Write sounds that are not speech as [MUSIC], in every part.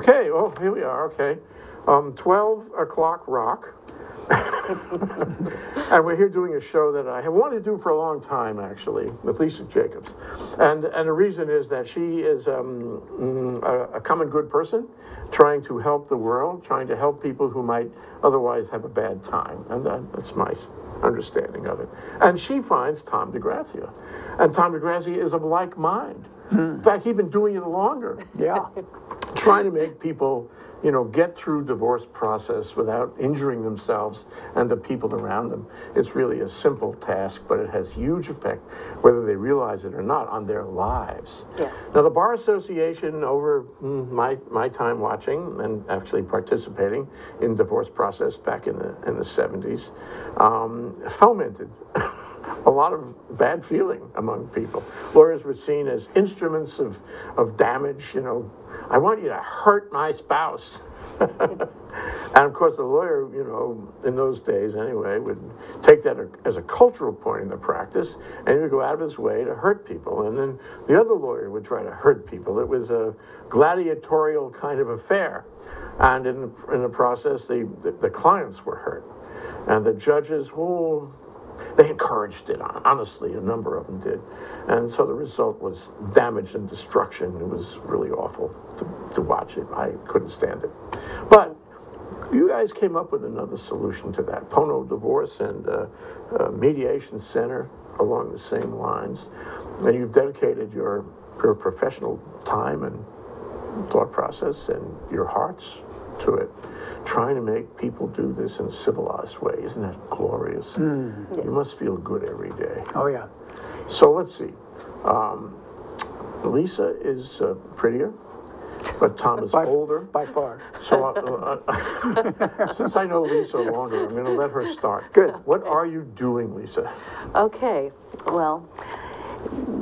Okay, well, here we are, okay. Um, 12 o'clock rock. [LAUGHS] and we're here doing a show that I have wanted to do for a long time, actually, with Lisa Jacobs. And, and the reason is that she is um, mm, a, a common good person trying to help the world, trying to help people who might otherwise have a bad time. And that, that's my understanding of it. And she finds Tom DiGrazia. And Tom DiGrazia is of like mind. In fact, he's been doing it longer Yeah. [LAUGHS] trying to make people, you know, get through divorce process without injuring themselves and the people around them. It's really a simple task, but it has huge effect, whether they realize it or not, on their lives. Yes. Now, the Bar Association, over mm, my, my time watching and actually participating in divorce process back in the, in the 70s, um, fomented [LAUGHS] a lot of bad feeling among people. Lawyers were seen as instruments of, of damage, you know, I want you to hurt my spouse. [LAUGHS] and of course, the lawyer, you know, in those days anyway, would take that as a cultural point in the practice and he would go out of his way to hurt people. And then the other lawyer would try to hurt people. It was a gladiatorial kind of affair. And in, in the process, the, the, the clients were hurt. And the judges, oh, they encouraged it, honestly, a number of them did. And so the result was damage and destruction. It was really awful to, to watch it. I couldn't stand it. But you guys came up with another solution to that. Pono Divorce and uh, uh, Mediation Center along the same lines. And you've dedicated your, your professional time and thought process and your hearts to it, trying to make people do this in a civilized way. Isn't that glorious? You must feel good every day. Oh, yeah. So let's see. Um, Lisa is uh, prettier, but Tom is By, older. by far. So uh, uh, [LAUGHS] since I know Lisa longer, I'm going to let her start. Good. What are you doing, Lisa? Okay, well,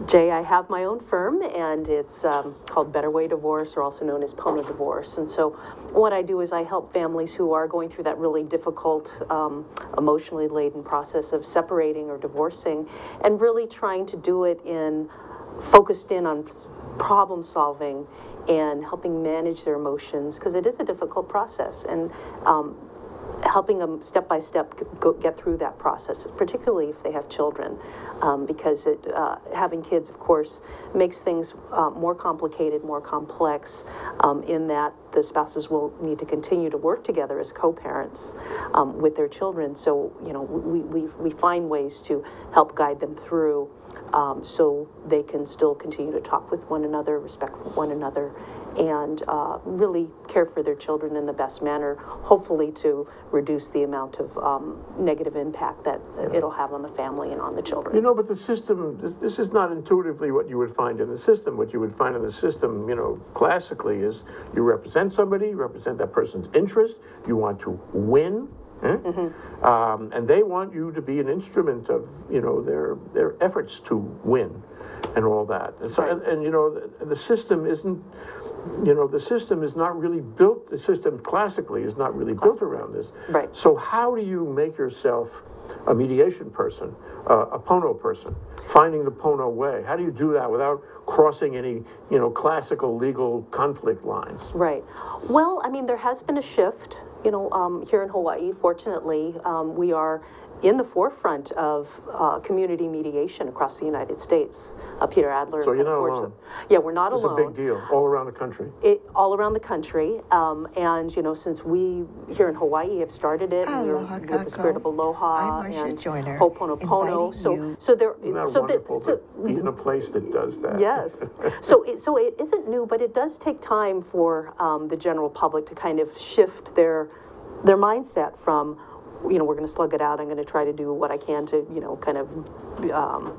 Jay, I have my own firm, and it's um, called Better Way Divorce, or also known as Pono Divorce. And so, what I do is I help families who are going through that really difficult, um, emotionally laden process of separating or divorcing, and really trying to do it in focused in on problem solving and helping manage their emotions because it is a difficult process. And um, helping them step by step go, get through that process, particularly if they have children, um, because it, uh, having kids, of course, makes things uh, more complicated, more complex, um, in that the spouses will need to continue to work together as co-parents um, with their children. So, you know, we, we, we find ways to help guide them through um, so they can still continue to talk with one another, respect one another, and uh, really care for their children in the best manner, hopefully to reduce the amount of um, negative impact that it'll have on the family and on the children. You know, but the system, this, this is not intuitively what you would find in the system. What you would find in the system, you know, classically is you represent somebody, you represent that person's interest, you want to win. eh? Um, and they want you to be an instrument of, you know, their, their efforts to win and all that. And so, and, and, you know, the, the system isn't, you know, the system is not really built, the system classically is not really built around this. Right. So how do you make yourself a mediation person, uh, a Pono person, finding the Pono way? How do you do that without crossing any, you know, classical legal conflict lines? Right. Well, I mean, there has been a shift, you know, um, here in Hawaii. Fortunately, um, we are in the forefront of uh, community mediation across the United States. Uh, Peter Adler. So you're not unfortunately- alone. Yeah, we're not It's alone. a big deal all around the country. it all around the country. Um, and you know, since we here in Hawaii have started it, and we're Aloha with the spirit of aloha I'm Marcia and Joyner, Ho'oponopono. inviting So, you- so there, Isn't that so that, so, to be in a place that does that? Yes. [LAUGHS] So it, so it isn't new, but it does take time for um, the general public to kind of shift their their mindset from, you know, we're going to slug it out. I'm going to try to do what I can to, you know, kind of um,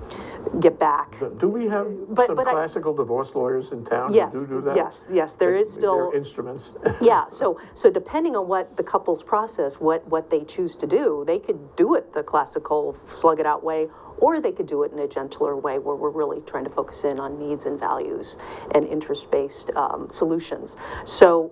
get back. Do we have But- some but I- classical divorce lawyers in town Yes. who do do that? Yes. Yes. There is still. instruments. [LAUGHS] Yeah, so, so depending on what the couple's process, what, what they choose to do, they could do it the classical slug it out way, or they could do it in a gentler way where we're really trying to focus in on needs and values and interest-based um, solutions. So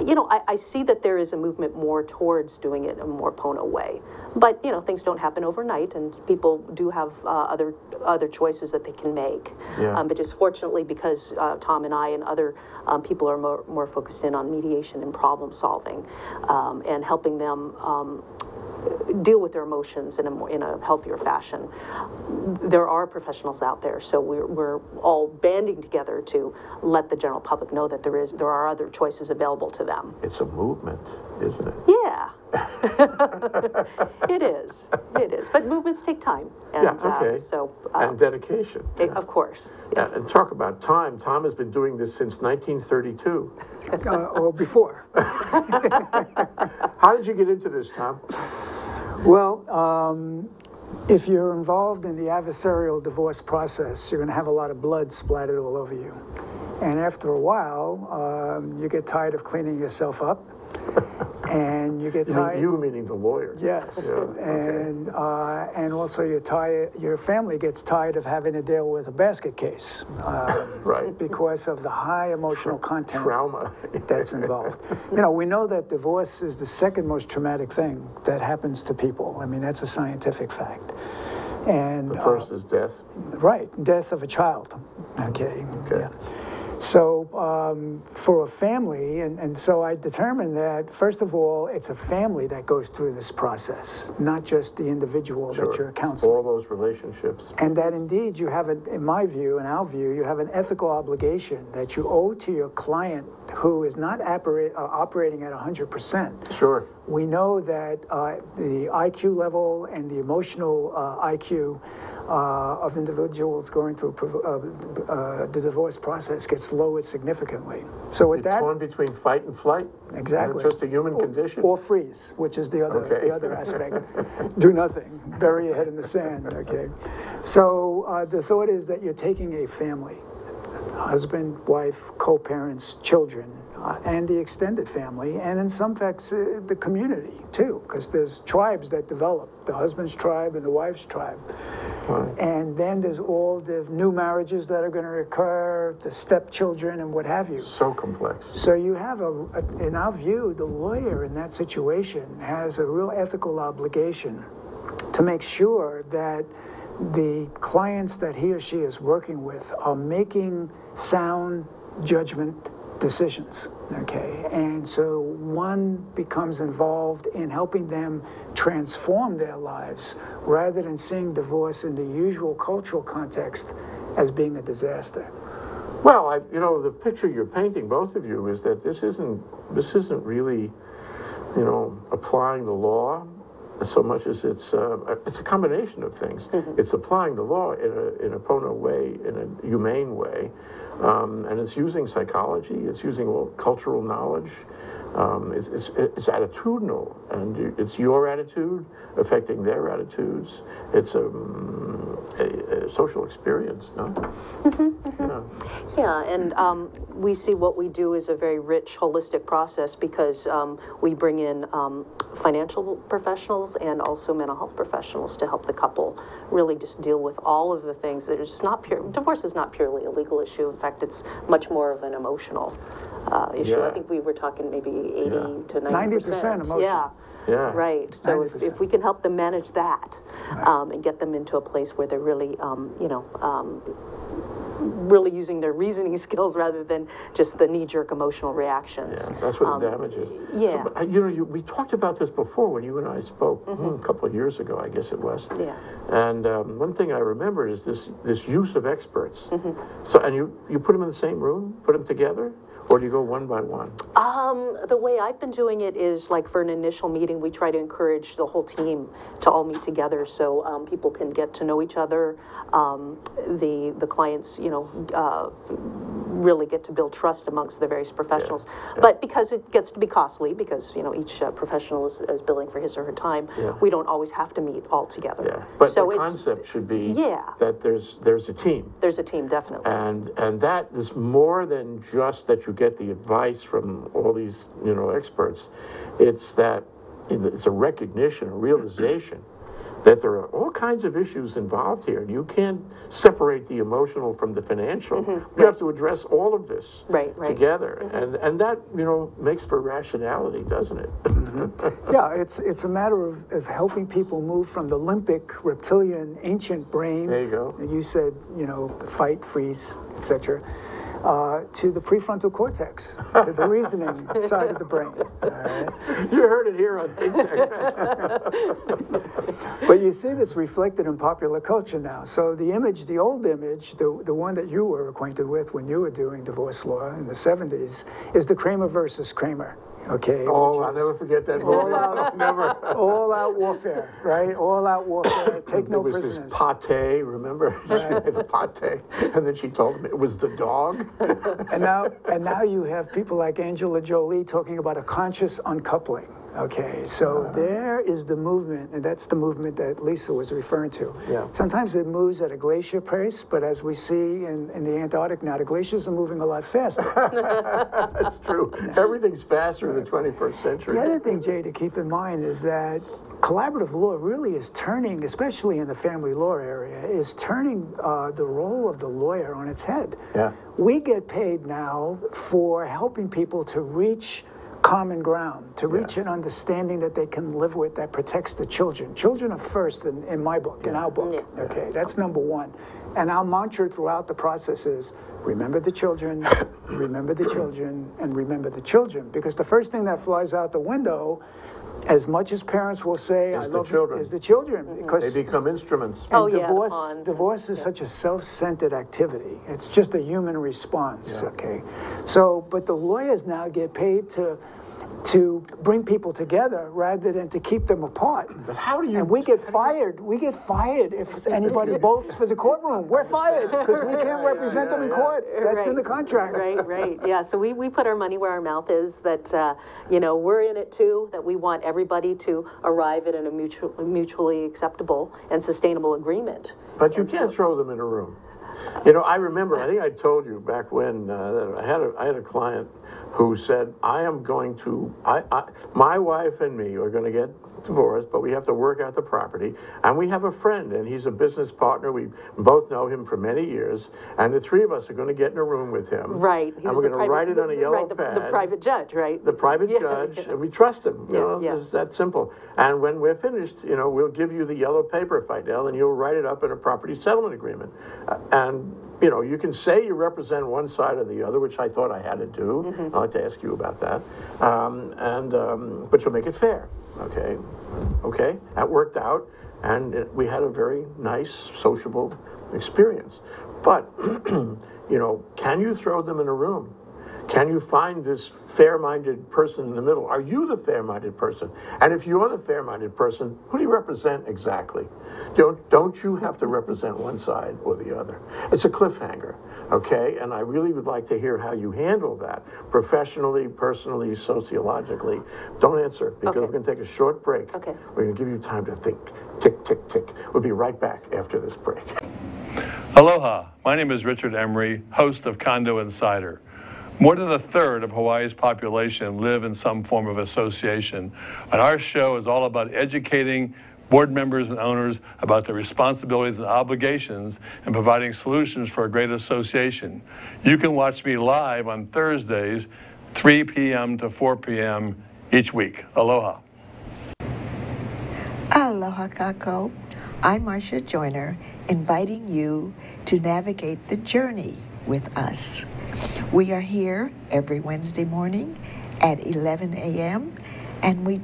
you know, I, I see that there is a movement more towards doing it a more Pono way. But, you know, things don't happen overnight and people do have uh, other, other choices that they can make. Yeah. Um, but just fortunately, because uh, Tom and I and other um, people are more, more focused in on mediation and problem solving um, and helping them um, deal with their emotions in a more, in a healthier fashion. There are professionals out there, so we're, we're all banding together to let the general public know that there is there are other choices available to them. It's a movement, isn't it? Yeah, [LAUGHS] it is. It is. But movements take time, and Yeah, okay. uh, so uh, And dedication. eh, of course, yes. And and talk about time. Tom has been doing this since 1932. uh, or before. [LAUGHS] How did you get into this, Tom? [LAUGHS] Well, um, if you're involved in the adversarial divorce process, you're going to have a lot of blood splattered all over you. And after a while, um, you get tired of cleaning yourself up, and you get You mean- tired. You meaning the lawyer? Yes, Yeah, okay. and uh, and also you're tired. Your family gets tired of having to deal with a basket case, uh, Right. Because of the high emotional content Trauma. that's involved. [LAUGHS] You know, we know that divorce is the second most traumatic thing that happens to people. I mean, that's a scientific fact. And The uh, first is death. Right, death of a child. Okay. Okay. yeah. So um, for a family, and, and so I determined that first of all, it's a family that goes through this process, not just the individual that Sure. you're counseling. All those relationships. And that indeed you have, an, in my view, in our view, you have an ethical obligation that you owe to your client who is not operate, uh, operating at 100%. Sure. We know that uh, the IQ level and the emotional uh, IQ uh, of individuals going through prov- uh, uh, the divorce process gets lowered significantly. So with You're that, torn between fight and flight? Exactly. Just a human condition? or freeze, which is the other Okay. the other aspect. Do nothing, bury your head in the sand. Okay. So uh, the thought is that you're taking a family, husband, wife, co-parents, children, uh, and the extended family, and in some facts uh, the community too, because there's tribes that develop: the husband's tribe and the wife's tribe. Right. And then there's all the new marriages that are going to occur, the stepchildren, and what have you. So complex. So you have a, a- in our view, the lawyer in that situation has a real ethical obligation to make sure that the clients that he or she is working with are making sound judgment decisions. Okay, and so one becomes involved in helping them transform their lives rather than seeing divorce in the usual cultural context as being a disaster. Well, I, you know, the picture you're painting, both of you, is that this isn't, this isn't really, you know, applying the law so much as it's, uh, it's a combination of things. It's applying the law in a, in a Pono way, in a humane way, um, and it's using psychology, it's using all cultural knowledge, um, it's, it's, it's attitudinal, and it's your attitude affecting their attitudes. It's um, a, a social experience, no? Yeah. Yeah, and um, we see what we do is a very rich, holistic process because um, we bring in um, financial professionals and also mental health professionals to help the couple really just deal with all of the things that are just not pure. Divorce is not purely a legal issue. In fact, it's much more of an emotional uh, issue. I think we were talking maybe 80 Yeah. to 90 90% emotion. Yeah. Yeah. Right. So if, if we can help them manage that um, and get them into a place where they're really, um, you know, um, really using their reasoning [LAUGHS] skills rather than just the knee-jerk emotional reactions. Yeah, that's what Um, the damage is. yeah. But, uh, You know, you, we talked about this before when you and I spoke, hmm, a couple of years ago, I guess it was. Mm-hmm. Yeah. And um, one thing I remember is this, this use of experts. Mm-hmm. So, and you, you put them in the same room, put them together, or do you go one by one? Um, the way I've been doing it is like for an initial meeting, we try to encourage the whole team to all meet together so um, people can get to know each other. Um, the the clients, you know, uh, really get to build trust amongst the various professionals. But because it gets to be costly, because you know each uh, professional is, is billing for his or her time, Yeah. we don't always have to meet all together. Yeah, but so the concept should be Yeah. that there's, there's a team. there's a team definitely. And, and that is more than just that you get the advice from all these, you know, experts. It's that, it's a recognition, a realization that there are all kinds of issues involved here. And you can't separate the emotional from the financial. Mm-hmm. You have to address all of this. Right, right. together, mm-hmm. and and that you know makes for rationality, doesn't it? Mm-hmm. [LAUGHS] Yeah, it's, it's a matter of, of helping people move from the limbic reptilian ancient brain. There you go. And you said, you know, fight, freeze, etc., uh, to the prefrontal cortex, to the reasoning [LAUGHS] side of the brain. all right? you heard it here on Think Tech. [LAUGHS] But you see this reflected in popular culture now. So the image, the old image, the, the one that you were acquainted with when you were doing divorce law in the 70s, is the Kramer versus Kramer. Okay? Oh, which I'll is never forget that. All out, [LAUGHS] Never. all out warfare, right? All out warfare. [COUGHS] Take no There was prisoners. this pate, remember? [LAUGHS] She made a pate, and then she told him it was the dog. And now, and now you have people like Angela Jolie talking about a conscious uncoupling. Okay, so there is the movement, and that's the movement that Lisa was referring to. Yeah. Sometimes it moves at a glacier pace, but as we see in, in the Antarctic now, the glaciers are moving a lot faster. [LAUGHS] That's true. Everything's faster in the 21st century. The other thing, Jay, to keep in mind is that collaborative law really is turning, especially in the family law area, is turning uh, the role of the lawyer on its head. Yeah. We get paid now for helping people to reach common ground, to reach an understanding that they can live with that protects the children. Children are first in, in my book, in our book. Yeah. Okay, that's number one. And our mantra throughout the process is remember the children, [COUGHS] remember the children, and remember the children. Because the first thing that flies out the window, as much as parents will say, I Is the love you," children. is the children. Mm-hmm. Because They become instruments. Oh, and yeah, divorce, bonds. divorce is such a self-centered activity. It's just a human response, okay? So, but the lawyers now get paid to, to bring people together rather than to keep them apart. But how do you? And we get fired, we get fired if anybody [LAUGHS] bolts for the courtroom. We're fired because we can't represent them in court. That's in the contract. Right, right, yeah, so we, we put our money where our mouth is, that, uh, you know, we're in it too, that we want everybody to arrive at a mutual, mutually acceptable and sustainable agreement. But you can't throw them in a room. You know, I remember, I think I told you back when, uh, that I had a, I had a client who said, I am going to, I, I, my wife and me are gonna get divorced, but we have to work out the property. And we have a friend, and he's a business partner, we both know him for many years, and the three of us are gonna get in a room with him. Right. And we're gonna write it on a yellow right, the- pad. The private judge, right? the private Yeah, judge, [LAUGHS] and we trust him. You Yeah, know, yeah. it's that simple. And when we're finished, you know, we'll give you the yellow paper, Fidell, and you'll write it up in a property settlement agreement. Uh, and you know, you can say you represent one side or the other, which I thought I had to do. Mm-hmm. I'd like to ask you about that. Um, and um, but you'll make it fair, okay? Okay, that worked out, and it, we had a very nice, sociable experience. But [CLEARS THROAT] you know, can you throw them in a room? Can you find this fair-minded person in the middle? Are you the fair-minded person? And if you're the fair-minded person, who do you represent exactly? Don't, don't you have to represent one side or the other? It's a cliffhanger, okay? And I really would like to hear how you handle that professionally, personally, sociologically. Don't answer because Okay. we're going to take a short break. Okay. We're going to give you time to think. Tick, tick, tick. We'll be right back after this break. Aloha, my name is Richard Emery, host of Condo Insider. More than a third of Hawaii's population live in some form of association, and our show is all about educating board members and owners about their responsibilities and obligations and providing solutions for a great association. You can watch me live on Thursdays, 3 p.m. to 4 p.m. each week. Aloha. Aloha Kakou. I'm Marcia Joyner, inviting you to navigate the journey with us. We are here every Wednesday morning at 11 a.m., and we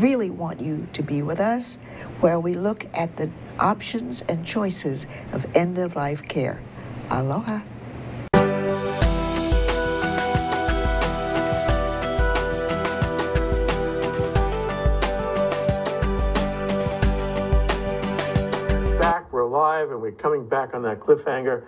really want you to be with us where we look at the options and choices of end of life care. Aloha. Coming back on that cliffhanger.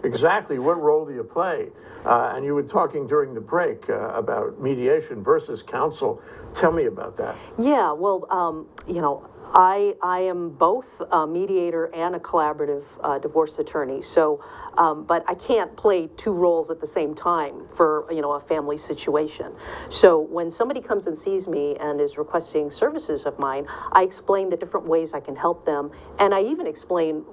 [LAUGHS] exactly, what role do you play? Uh, and you were talking during the break uh, about mediation versus counsel. Tell me about that. Yeah, well, um, you know, I, I am both a mediator and a collaborative uh, divorce attorney, so, um, but I can't play two roles at the same time for, you know, a family situation. So when somebody comes and sees me and is requesting services of mine, I explain the different ways I can help them, and I even explain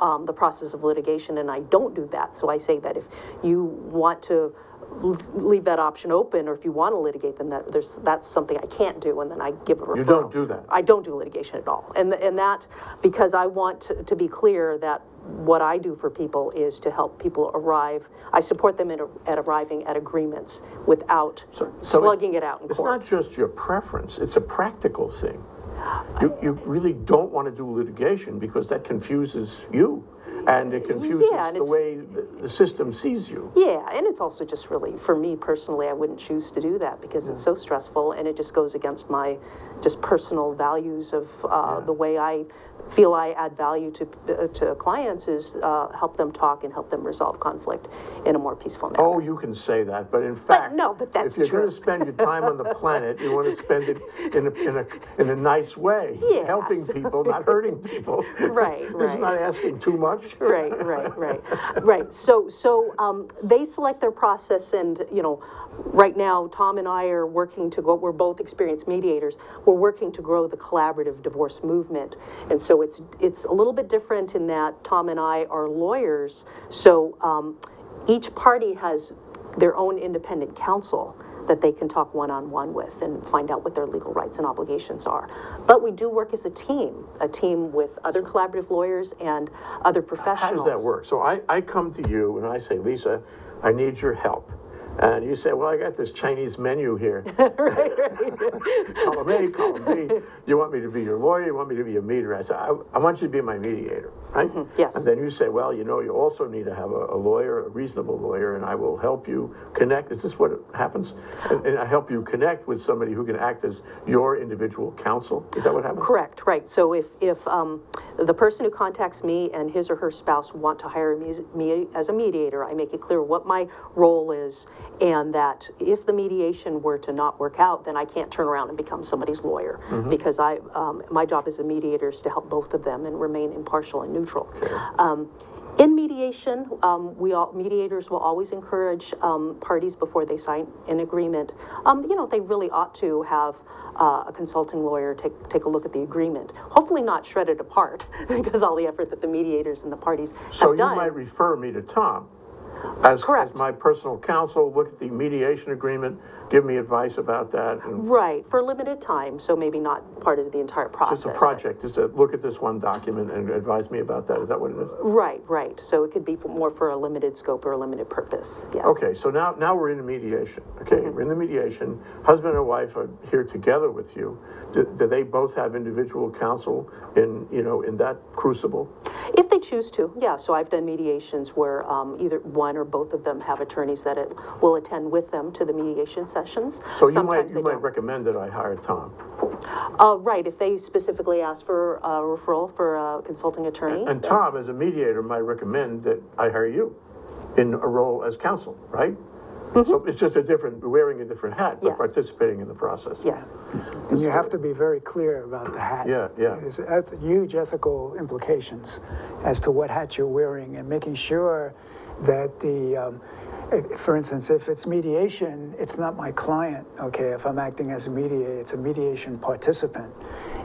um, the process of litigation, and I don't do that. So I say that if you want to leave that option open, or if you want to litigate, then that, there's, that's something I can't do, and then I give a referral. You don't do that? I don't do litigation at all. And, and that, because I want to, to be clear that what I do for people is to help people arrive, I support them in, a- at arriving at agreements without So- so slugging it out in It's court. not just your preference, it's a practical thing. You, you really don't want to do litigation because that confuses you, and it confuses Yeah, and the way the, the system sees you. Yeah, and it's also just really, for me personally, I wouldn't choose to do that because it's so stressful and it just goes against my just personal values of uh, the way I feel I add value to, uh, to clients is uh, help them talk and help them resolve conflict in a more peaceful manner. Oh, you can say that, but in fact. but no, but that's If you're going to spend your time on the [LAUGHS] planet, you want to spend it in a, in a, in a nice way. Yes. Helping people, not hurting people. [LAUGHS] Right, [LAUGHS] This right. is not asking too much. right, right, right, right. So, so um, they select their process, and you know, right now, Tom and I are working to go. We're both experienced mediators. We're working to grow the collaborative divorce movement, and so it's it's a little bit different in that Tom and I are lawyers. So um, each party has their own independent counsel that they can talk one-on-one with and find out what their legal rights and obligations are. But we do work as a team, a team with other collaborative lawyers and other professionals. How does that work? So I, I come to you and I say, Lisa, I need your help. And you say, well, I got this Chinese menu here. [LAUGHS] Right? column A, column B. You want me to be your lawyer? You want me to be a mediator? I say, I, I want you to be my mediator, right? yes. And then you say, well, you know, you also need to have a, a lawyer, a reasonable lawyer, and I will help you connect. Is this what happens? And, and I help you connect with somebody who can act as your individual counsel. Is that what happens? Correct, right. So if, if um, the person who contacts me and his or her spouse want to hire me, me as a mediator, I make it clear what my role is, and that if the mediation were to not work out, then I can't turn around and become somebody's lawyer, because I, um, my job as a mediator is to help both of them and remain impartial and neutral. Um, in mediation, um, we all, mediators will always encourage, um, parties before they sign an agreement. Um, you know, they really ought to have, uh, a consulting lawyer take, take a look at the agreement. Hopefully not shred it apart, [LAUGHS] because all the effort that the mediators and the parties So have you might refer me to Tom as, Correct. as my personal counsel, look at the mediation agreement, give me advice about that, and Right, for a limited time, so maybe not part of the entire process. just a but- project, just to look at this one document and advise me about that. Is that what it is? Right, right. So it could be for- more for a limited scope or a limited purpose, yes. Okay, so now, now we're in the mediation, okay? Mm-hmm. We're in the mediation, husband and wife are here together with you. Do, do they both have individual counsel in, you know, in that crucible? If they choose to, yeah. So I've done mediations where um, either one or both of them have attorneys that it, will attend with them to the mediation sessions. So you might, Sometimes you they might don't. recommend that I hire Tom. Uh, right, if they specifically ask for a referral for a consulting attorney. And Tom, as a mediator, might recommend that I hire you in a role as counsel, right? So it's just a different, wearing a different hat, but Mm-hmm. Yes. participating in the process. Yes, And you have to be very clear about the hat. Yeah, yeah. There's eth- huge ethical implications as to what hat you're wearing and making sure that the, um, if- for instance, if it's mediation, it's not my client, okay? If I'm acting as a mediator, it's a mediation participant.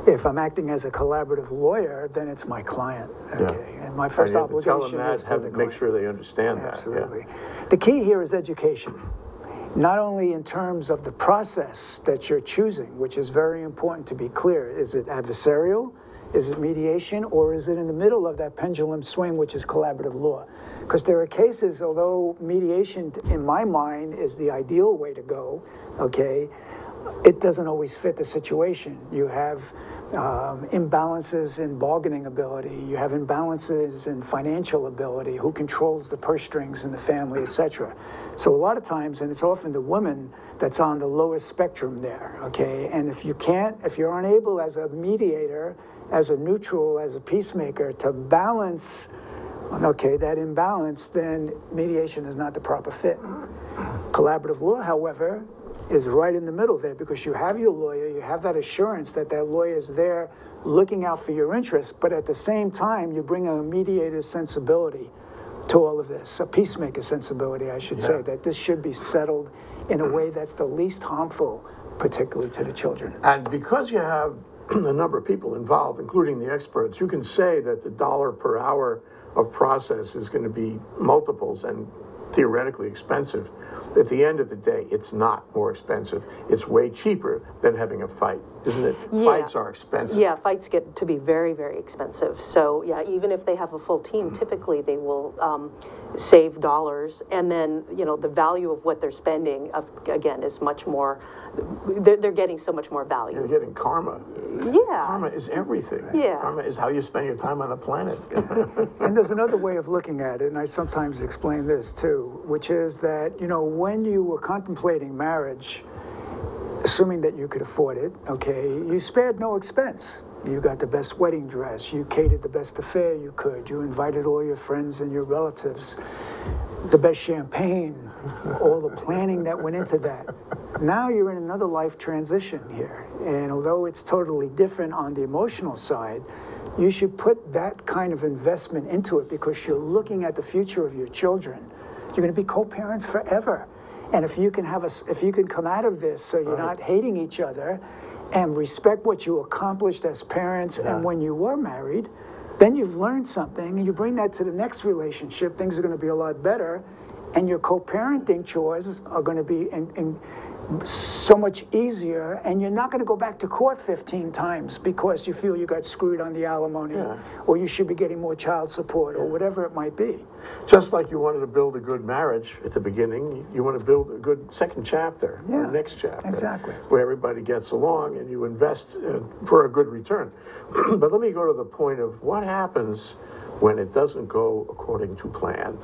If I'm acting as a collaborative lawyer, then it's my client, Yeah. okay? And my first you to tell obligation them is to have, the make sure they understand that, yeah. Absolutely. The key here is education, not only in terms of the process that you're choosing, which is very important to be clear. Is it adversarial? Is it mediation? Or is it in the middle of that pendulum swing, which is collaborative law? Because there are cases, although mediation, in my mind, is the ideal way to go, okay, it doesn't always fit the situation. You have um, imbalances in bargaining ability, you have imbalances in financial ability, who controls the purse strings in the family, etc. So a lot of times, and it's often the woman that's on the lowest spectrum there, okay? And if you can't, if you're unable as a mediator, as a neutral, as a peacemaker to balance okay, that imbalance, then mediation is not the proper fit. Collaborative law, however, is right in the middle there because you have your lawyer, you have that assurance that that lawyer is there looking out for your interests, but at the same time, you bring a mediator sensibility to all of this, a peacemaker sensibility, I should say, that this should be settled in a way that's the least harmful, particularly to the children. And because you have a number of people involved, including the experts, you can say that the dollar per hour of process is going to be multiples and theoretically expensive. At the end of the day, it's not more expensive. It's way cheaper than having a fight, isn't it? Yeah. Fights are expensive. Yeah, fights get to be very, very expensive. So, yeah, even if they have a full team, typically they will um, save dollars. And then, you know, the value of what they're spending, of- again, is much more, they're, they're getting so much more value. You're getting karma. Yeah. Karma is everything. Yeah. Karma is how you spend your time on the planet. [LAUGHS] [LAUGHS] And there's another way of looking at it, and I sometimes explain this too, which is that, you know, when you were contemplating marriage, assuming that you could afford it, okay, you spared no expense. You got the best wedding dress, you catered the best affair you could, you invited all your friends and your relatives, the best champagne, all the planning that went into that. Now you're in another life transition here, and although it's totally different on the emotional side, you should put that kind of investment into it because you're looking at the future of your children. You're going to be co-parents forever. And if you can have a, if you can come out of this so you're not hating each other and respect what you accomplished as parents and when you were married, then you've learned something and you bring that to the next relationship, things are going to be a lot better. And your co-parenting chores are going to be in, in so much easier, and you're not going to go back to court 15 times because you feel you got screwed on the alimony, Yeah. or you should be getting more child support, or whatever it might be. Just like you wanted to build a good marriage at the beginning, you want to build a good second chapter, or next chapter. exactly. Where everybody gets along and you invest uh, for a good return. [CLEARS THROAT] but let me go to the point of what happens when it doesn't go according to plan.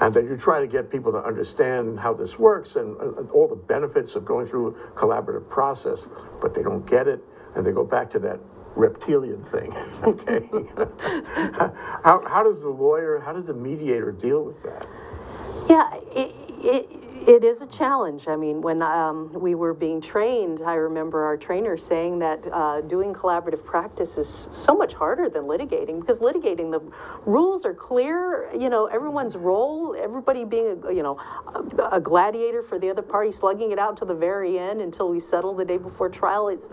And then you try to get people to understand how this works and, uh, and all the benefits of going through a collaborative process, but they don't get it and they go back to that reptilian thing. [LAUGHS] Okay. [LAUGHS] how, how does the lawyer, how does the mediator deal with that? Yeah, it, it, it is a challenge. I mean, when um, we were being trained, I remember our trainer saying that uh, doing collaborative practice is so much harder than litigating because litigating, the rules are clear, you know, everyone's role, everybody being, a, you know, a, a gladiator for the other party, slugging it out to the very end until we settle the day before trial. It's,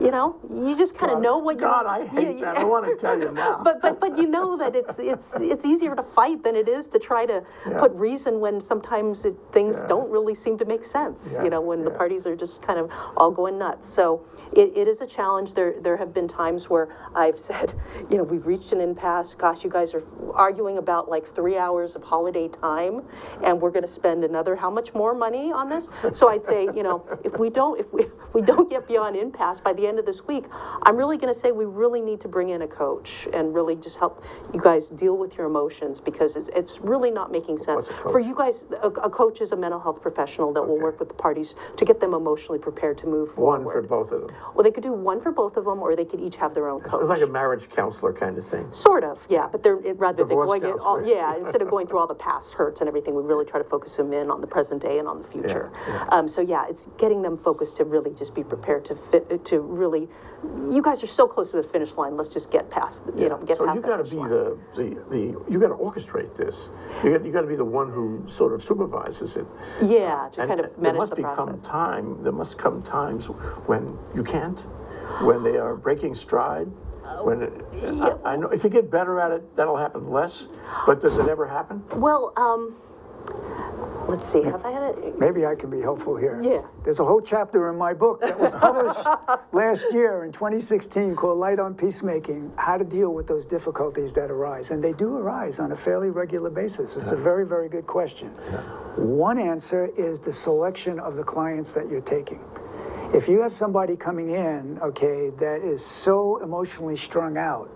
you know, you just kind of know what you're. God, I hate you- that. I want to tell you now. [LAUGHS] but but but you know that it's it's it's easier to fight than it is to try to Yeah. put reason when sometimes it, things Yeah. don't really seem to make sense. Yeah, You know, when the parties are just kind of all going nuts. So it, it is a challenge. There there have been times where I've said, [LAUGHS] you know, we've reached an impasse. Gosh, you guys are arguing about like three hours of holiday time, and we're going to spend another how much more money on this? So I'd say, you know, if we don't if we, we don't get beyond impasse by the end of this week, I'm really going to say we really need to bring in a coach and really just help you guys deal with your emotions because it's, it's really not making sense for you guys. A, a coach is a mental health professional that will work with the parties to get them emotionally prepared to move One forward. One for both of them. Well, they could do one for both of them, or they could each have their own coach. It's like a marriage counselor kind of thing. Sort of, yeah, but they're, it- rather than Divorce going, it all, yeah, instead of going through all the past hurts and everything, we really try to focus them in on the present day and on the future. yeah. Um, so yeah, it's getting them focused to really just be prepared to fit, to really, you guys are so close to the finish line, let's just get past, you know, get so past you that got to be line. the, the the you got to orchestrate this. You got you got to be the one who sort of supervises it. Yeah, to And kind there of manage the must the become process. time. There must come times when you can't, when they are breaking stride. When it, I, I know if you get better at it, that'll happen less. But does it ever happen? Well, um, let's see, have I had it? Maybe I can be helpful here. Yeah. There's a whole chapter in my book that was published [LAUGHS] last year in 2016 called Light on Peacemaking, How to Deal with Those Difficulties That Arise. And they do arise on a fairly regular basis. It's a very, very good question. One answer is the selection of the clients that you're taking. If you have somebody coming in, okay, that is so emotionally strung out,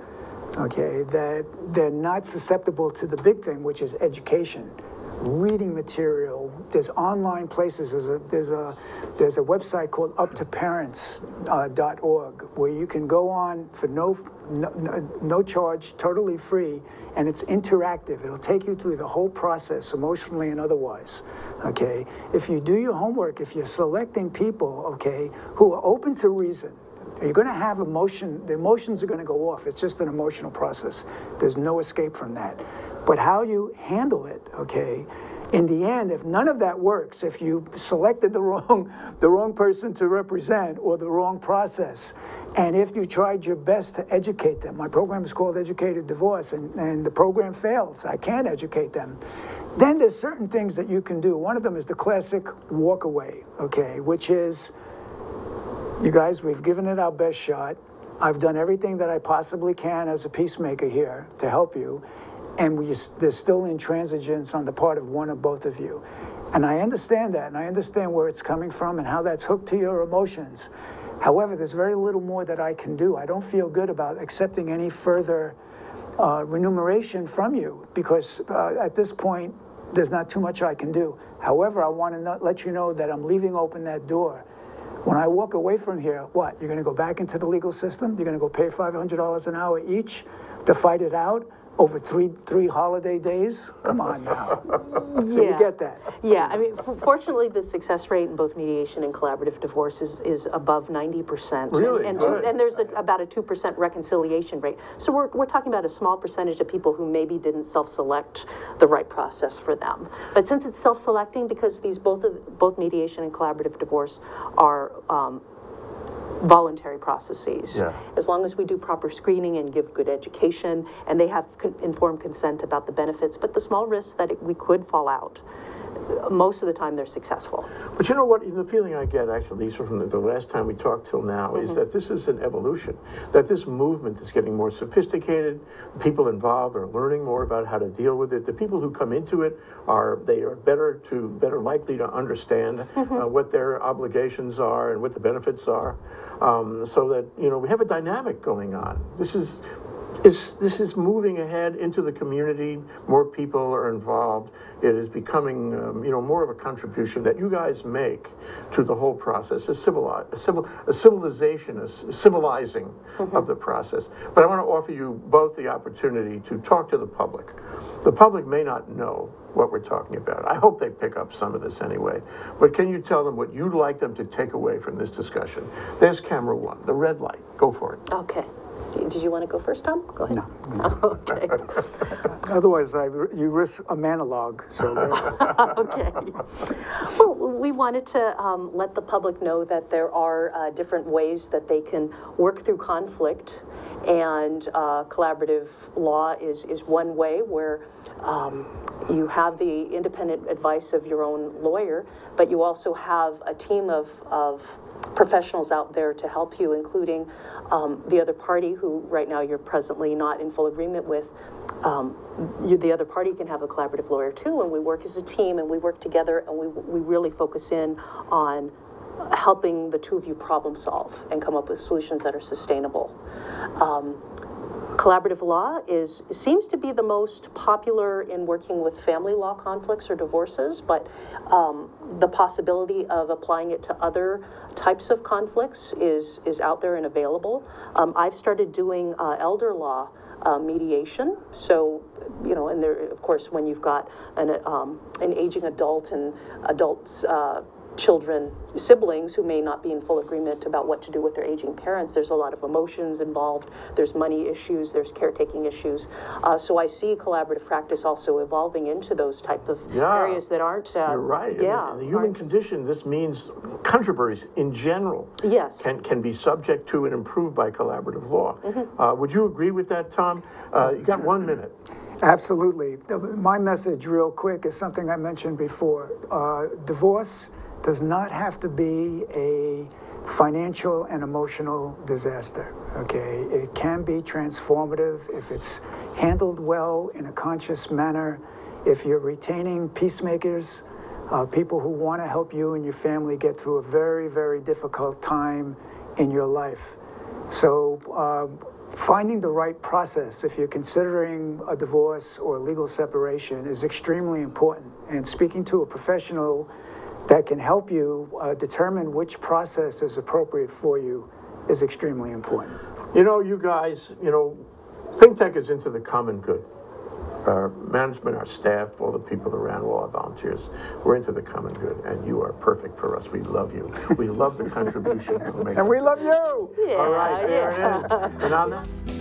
okay, that they're not susceptible to the big thing, which is education, reading material. There's online places. There's a there's a there's a website called UpToParents.org uh, where you can go on for no, no, no charge, totally free, and it's interactive. It'll take you through the whole process, emotionally and otherwise. Okay, if you do your homework, if you're selecting people, okay, who are open to reason, You're going to have emotion, the emotions are going to go off. It's just an emotional process. There's no escape from that. But how you handle it, okay, in the end, if none of that works, if you selected the [LAUGHS] wrong, the wrong person to represent or the wrong process, and if you tried your best to educate them, my program is called Educated Divorce, and, and the program fails, I can't educate them, then there's certain things that you can do. One of them is the classic walk away, okay, which is, you guys, we've given it our best shot. I've done everything that I possibly can as a peacemaker here to help you, and we, there's still intransigence on the part of one or both of you. And I understand that, and I understand where it's coming from and how that's hooked to your emotions. However, there's very little more that I can do. I don't feel good about accepting any further uh, remuneration from you because uh, at this point, there's not too much I can do. However, I want to let you know that I'm leaving open that door. When I walk away from here, what? You're going to go back into the legal system? You're going to go pay $500 an hour each to fight it out? Over three, three holiday days? Come on now. [LAUGHS] So you Yeah. get that. Yeah, I mean, f- fortunately, the success rate in both mediation and collaborative divorce is, is above ninety percent. Really? And, Good. and there's a, about a two percent reconciliation rate. So we're, we're talking about a small percentage of people who maybe didn't self-select the right process for them. But since it's self-selecting, because these both of, both mediation and collaborative divorce are, um, voluntary processes. Yeah. As long as we do proper screening and give good education, and they have con- informed consent about the benefits, but the small risks that it, we could fall out, most of the time they're successful. But you know what? The feeling I get, actually, Lisa, from the, the last time we talked till now, is that this is an evolution. That this movement is getting more sophisticated. People involved are learning more about how to deal with it. The people who come into it are they are better to better likely to understand uh, what their obligations are and what the benefits are, um, so that you know we have a dynamic going on. This is is, this is moving ahead into the community. More people are involved. It is becoming, um, you know, more of a contribution that you guys make to the whole process, a, civili- a, civil, a civilization, a civilizing of the process. But I want to offer you both the opportunity to talk to the public. The public may not know what we're talking about. I hope they pick up some of this anyway. But can you tell them what you'd like them to take away from this discussion? There's camera one, the red light. Go for it. Okay. Did you want to go first, Tom? Go ahead. No. [LAUGHS] Okay. [LAUGHS] Otherwise, I, you risk a monologue, so. [LAUGHS] Okay. Well, we wanted to um, let the public know that there are uh, different ways that they can work through conflict, and uh, collaborative law is, is one way where um, you have the independent advice of your own lawyer, but you also have a team of, of professionals out there to help you, including um, the other party who right now you're presently not in full agreement with. Um, you, the other party can have a collaborative lawyer too, and we work as a team and we work together and we, we really focus in on helping the two of you problem solve and come up with solutions that are sustainable. Um, Collaborative law is, seems to be the most popular in working with family law conflicts or divorces, but um, the possibility of applying it to other types of conflicts is, is out there and available. Um, I've started doing uh, elder law uh, mediation, so, you know, and there, of course, when you've got an, um, an aging adult and adults, uh, children, siblings who may not be in full agreement about what to do with their aging parents. There's a lot of emotions involved. There's money issues. There's caretaking issues. Uh, so I see collaborative practice also evolving into those type of Yeah. areas that aren't. Uh, You're right. In the- Yeah. In the human condition, this means controversies in general. Yes. Can, can be subject to and improved by collaborative law. Mm-hmm. Uh, would you agree with that, Tom? Uh, you got one minute. Absolutely. My message, real quick, is something I mentioned before. Uh, Divorce does not have to be a financial and emotional disaster, okay? It can be transformative if it's handled well in a conscious manner, if you're retaining peacemakers, uh, people who want to help you and your family get through a very, very difficult time in your life. So, um, finding the right process if you're considering a divorce or legal separation is extremely important. And speaking to a professional that can help you uh, determine which process is appropriate for you is extremely important. You know, you guys, you know, ThinkTech is into the common good. our management, our staff, all the people around, all our volunteers. We're into the common good, and you are perfect for us. We love you. We love the contribution you make. And we love you! All right, Yeah, there yeah. it is. And on that.